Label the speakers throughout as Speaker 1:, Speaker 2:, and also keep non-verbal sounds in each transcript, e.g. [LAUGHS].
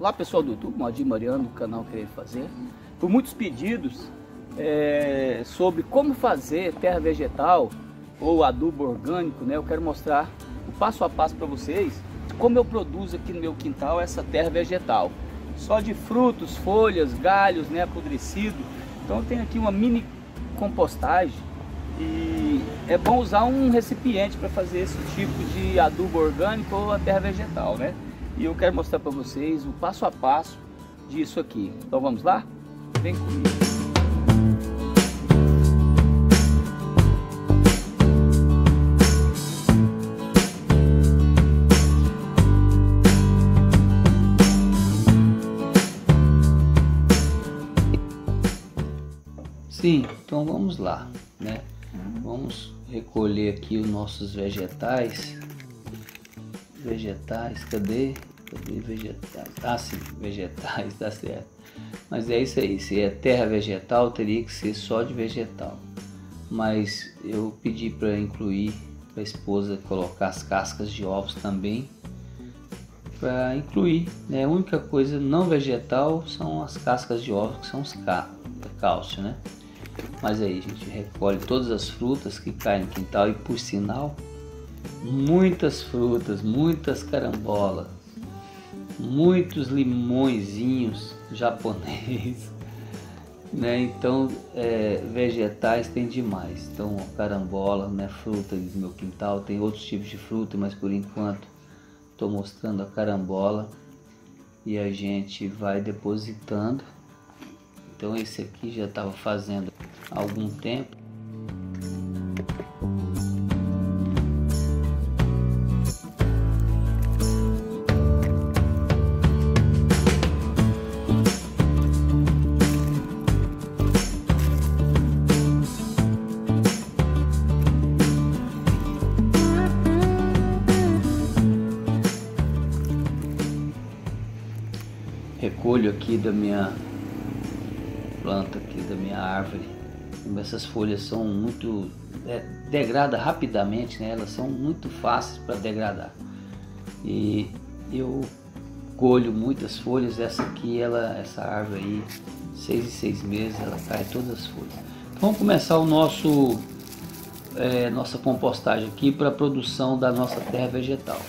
Speaker 1: Olá pessoal do YouTube, Modir Mariano, do canal Querer Fazer. Por muitos pedidos é, sobre como fazer terra vegetal ou adubo orgânico, né? Eu quero mostrar o passo a passo para vocês como eu produzo aqui no meu quintal essa terra vegetal. Só de frutos, folhas, galhos, né, apodrecido. Então eu tenho aqui uma mini compostagem e é bom usar um recipiente para fazer esse tipo de adubo orgânico ou a terra vegetal, né? E eu quero mostrar para vocês o passo a passo disso aqui. Então vamos lá? Vem comigo. Sim, então vamos lá, né? Vamos recolher aqui os nossos vegetais. Vegetais, cadê? Cadê vegetais? Ah, sim, vegetais, [LAUGHS] tá certo. Mas é isso aí, se é terra vegetal, teria que ser só de vegetal. Mas eu pedi para incluir, para a esposa colocar as cascas de ovos também, para incluir. Né? A única coisa não vegetal são as cascas de ovos, que são os cálcio, né? Mas aí a gente recolhe todas as frutas que caem no quintal e por sinal, muitas frutas, muitas carambolas, muitos limõezinhos japoneses, [LAUGHS] né? Então é, vegetais tem demais. Então carambola, né? Fruta do meu quintal, tem outros tipos de fruta, mas por enquanto estou mostrando a carambola e a gente vai depositando. Então esse aqui já estava fazendo algum tempo. Recolho aqui da minha planta aqui da minha árvore essas folhas são muito é, degrada rapidamente, né? Elas são muito fáceis para degradar. E eu colho muitas folhas. Essa aqui, ela, essa árvore aí, seis e seis meses, ela cai todas as folhas. Vamos começar o nosso é, nossa compostagem aqui para a produção da nossa terra vegetal.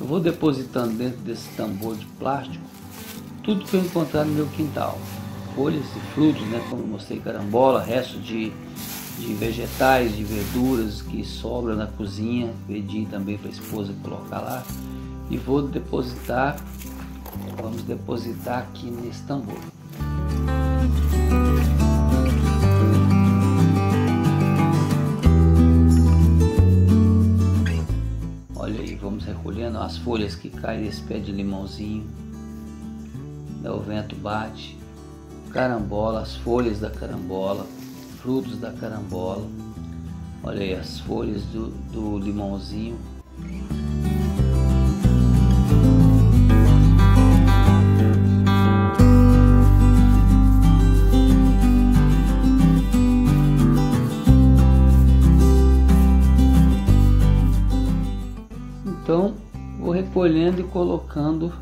Speaker 1: Eu vou depositando dentro desse tambor de plástico tudo que eu encontrar no meu quintal folhas e frutos, né, como eu mostrei, carambola, resto de, de vegetais, de verduras que sobra na cozinha, pedi também para a esposa colocar lá e vou depositar, vamos depositar aqui nesse tambor. Olha aí, vamos recolhendo as folhas que caem desse pé de limãozinho. O vento bate, carambola, as folhas da carambola, frutos da carambola. Olha aí as folhas do, do limãozinho. Então vou recolhendo e colocando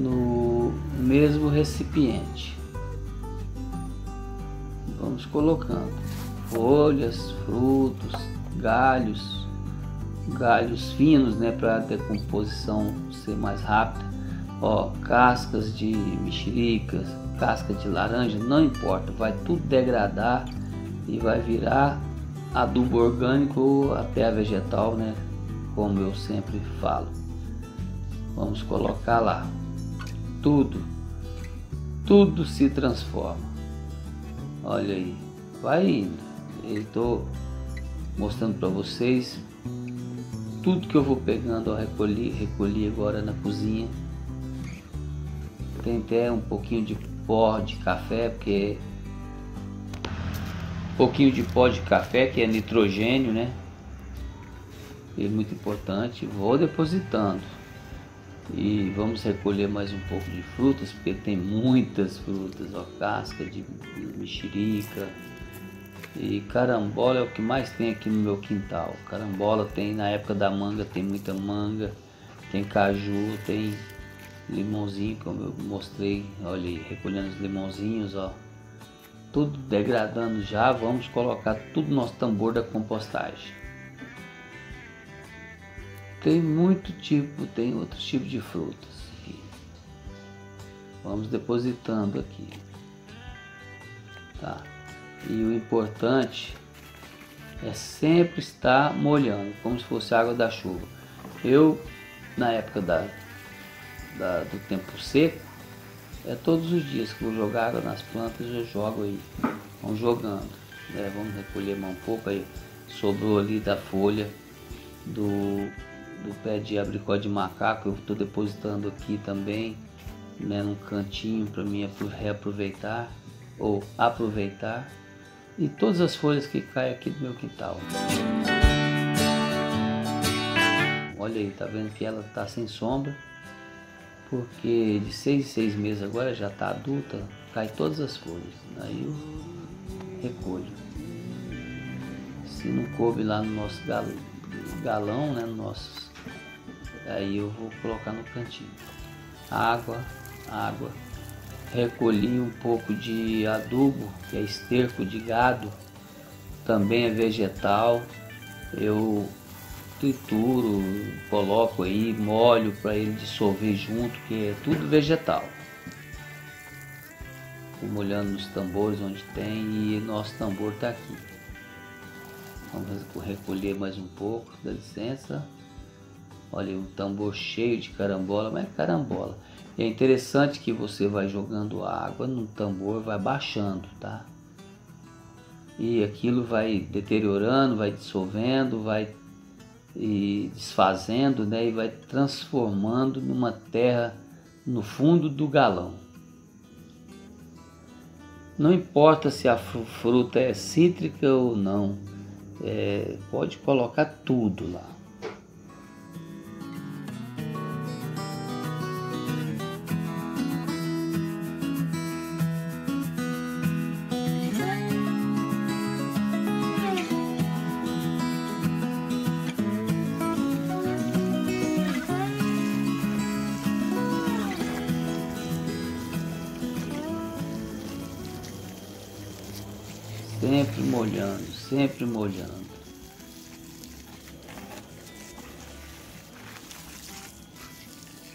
Speaker 1: no mesmo recipiente. Vamos colocando folhas, frutos, galhos, galhos finos, né, para a decomposição ser mais rápida. Ó, cascas de mexericas, casca de laranja, não importa, vai tudo degradar e vai virar adubo orgânico ou até vegetal, né, como eu sempre falo. Vamos colocar lá tudo, tudo se transforma. Olha aí, vai indo. estou mostrando para vocês tudo que eu vou pegando, ó, recolhi, recolhi agora na cozinha. Tem até um pouquinho de pó de café, porque um pouquinho de pó de café que é nitrogênio, né? É muito importante. Vou depositando. E vamos recolher mais um pouco de frutas, porque tem muitas frutas, ó, casca de mexerica. E carambola é o que mais tem aqui no meu quintal. Carambola tem, na época da manga tem muita manga. Tem caju, tem limãozinho, como eu mostrei, olha aí, recolhendo os limãozinhos, ó. Tudo degradando já, vamos colocar tudo no nosso tambor da compostagem. Tem muito tipo, tem outros tipos de frutas. Vamos depositando aqui. Tá. E o importante é sempre estar molhando, como se fosse água da chuva. Eu, na época da da, do tempo seco, é todos os dias que eu jogar água nas plantas, eu jogo aí. Vamos jogando. Né? Vamos recolher mais um pouco aí. Sobrou ali da folha do, do pé de abricó de macaco, eu estou depositando aqui também, né, num cantinho para mim reaproveitar ou aproveitar. E todas as folhas que caem aqui do meu quintal. Olha aí, tá vendo que ela tá sem sombra porque de seis em seis meses agora já está adulta, cai todas as folhas. Aí eu recolho. Se não coube lá no nosso galão, galão né, no nosso, aí eu vou colocar no cantinho. Água, água. Recolhi um pouco de adubo, que é esterco de gado, também é vegetal. Eu trituro, coloco aí, molho para ele dissolver junto, que é tudo vegetal. Vou molhando nos tambores onde tem e nosso tambor está aqui. Vamos recolher mais um pouco, dá licença. Olha o tambor cheio de carambola, mas é carambola. E é interessante que você vai jogando água no tambor, vai baixando, tá? E aquilo vai deteriorando, vai dissolvendo, vai e desfazendo né, e vai transformando numa terra no fundo do galão. Não importa se a fruta é cítrica ou não, é, pode colocar tudo lá. Sempre molhando, sempre molhando.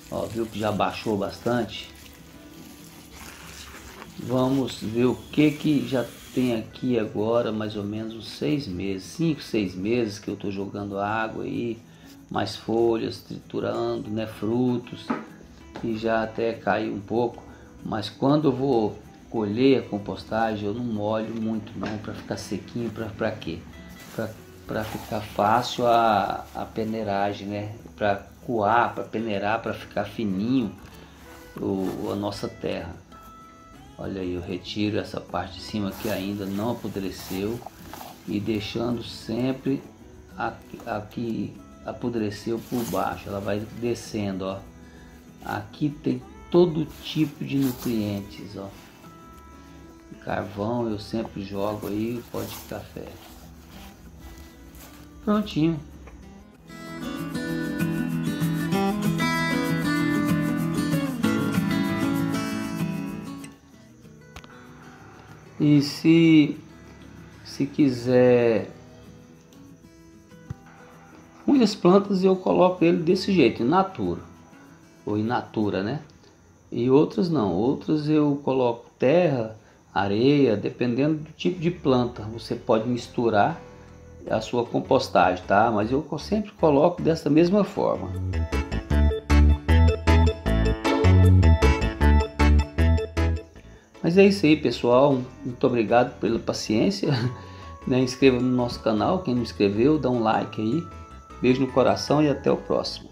Speaker 1: Ó, viu que já baixou bastante? Vamos ver o que que já tem aqui agora, mais ou menos uns seis meses, cinco, seis meses que eu estou jogando água aí, mais folhas, triturando, né, frutos, e já até caiu um pouco, mas quando eu vou colher a compostagem, eu não molho muito não, para ficar sequinho, para quê? Para ficar fácil a, a peneiragem, né? Para coar, para peneirar, para ficar fininho o, a nossa terra. Olha aí, eu retiro essa parte de cima que ainda não apodreceu e deixando sempre aqui, aqui apodreceu por baixo, ela vai descendo, ó. Aqui tem todo tipo de nutrientes, ó carvão eu sempre jogo aí, pó de café. Prontinho. E se se quiser muitas plantas eu coloco ele desse jeito, in natura ou in natura, né? E outras não, outras eu coloco terra areia, dependendo do tipo de planta, você pode misturar a sua compostagem, tá? Mas eu sempre coloco dessa mesma forma. Mas é isso aí, pessoal. Muito obrigado pela paciência. [LAUGHS] Né? Inscreva no nosso canal, quem não inscreveu, dá um like aí. Beijo no coração e até o próximo.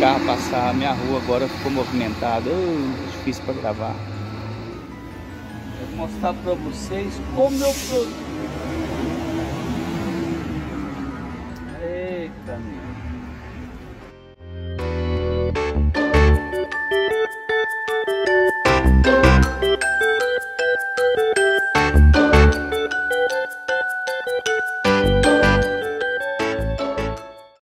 Speaker 1: Carros passar. A minha rua agora ficou movimentada. Oh, difícil para gravar. Vou mostrar para vocês como eu produzo.